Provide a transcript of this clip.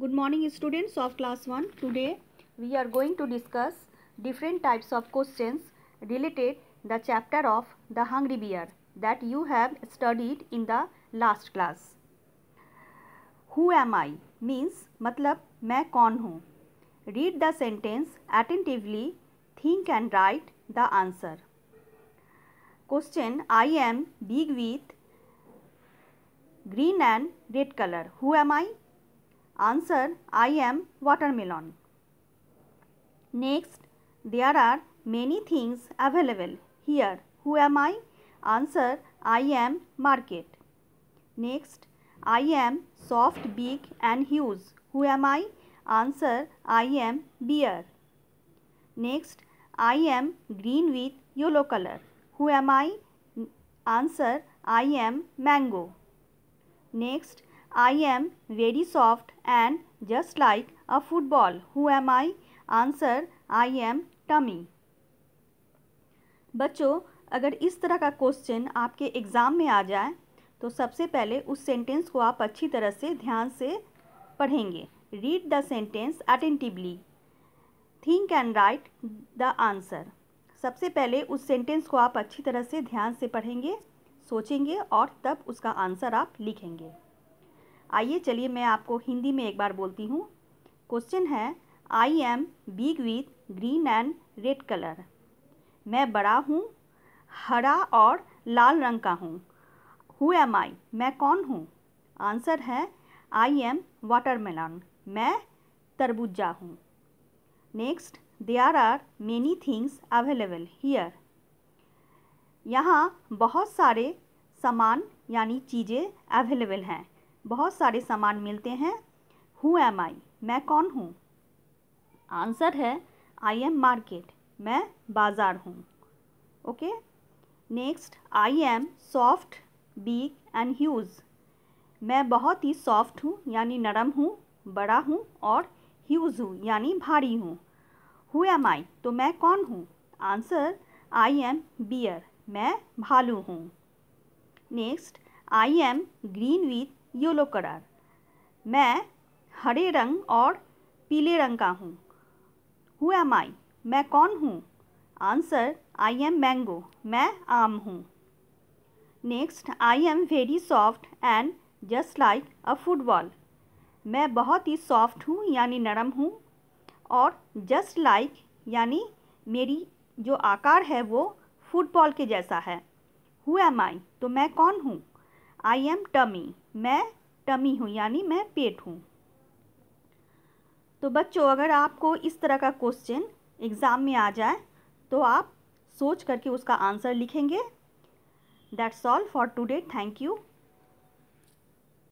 Good morning students of class 1. Today we are going to discuss different types of questions related the chapter of the hungry bear that you have studied in the last class. Who am I means मतलब मैं कौन हूँ Read the sentence attentively, think and write the answer. Question I am big with green and red color. Who am I? Answer I am watermelon. Next, there are many things available here. Who am I? Answer I am market. Next, I am soft, big and huge. Who am I? Answer I am bear. Next, I am green with yellow color. Who am I? Answer I am mango. Next, I am very soft and just like a football. Who am I? Answer, I am tummy. बच्चों, अगर इस तरह का question आपके exam में आ जाए तो सबसे पहले उस सेंटेंस को आप अच्छी तरह से ध्यान से पढ़ेंगे read the sentence attentively think and write the answer सबसे पहले उस सेंटेंस को आप अच्छी तरह से ध्यान से पढ़ेंगे, सोचेंगे और तब उसका आंसर आप लिखेंगे आइए चलिए मैं आपको हिंदी में एक बार बोलती हूँ। क्वेश्चन है I am big with green and red colour मैं बड़ा हूँ, हरा और लाल रंग का हूँ। हु एम आई मैं कौन हूँ? आंसर है आई एम वाटरमेलन मैं तरबूजा हूँ। Next there are many things available here यहाँ बहुत सारे सामान यानी चीज़ें अवेलेबल हैं। बहुत सारे सामान मिलते हैं। हु एम आई मैं कौन हूँ? आंसर है आई एम मार्केट मैं बाज़ार हूँ। Okay next I am soft big and huge मैं बहुत ही सॉफ्ट हूँ, यानी नरम हूँ, बड़ा हूँ और ह्यूज़ हूँ, यानी भारी हूँ। हु एम आई तो मैं कौन हूँ? आंसर आई एम बियर मैं भालू हूँ। Next I am green with yellow colour मैं हरे रंग और पीले रंग का हूँ। हु एम आई मैं कौन हूँ? आंसर आई एम मैंगो मैं आम हूँ। Next I am very soft and just like a football मैं बहुत ही सॉफ्ट हूँ, यानी नरम हूँ और जस्ट लाइक यानी मेरी जो आकार है वो फुटबॉल के जैसा है। हु एम आई तो मैं कौन हूँ? आई एम टमी मैं टमी हूँ, यानी मैं पेट हूँ। तो बच्चों, अगर आपको इस तरह का क्वेश्चन एग्ज़ाम में आ जाए तो आप सोच करके उसका आंसर लिखेंगे। That's all for today thank you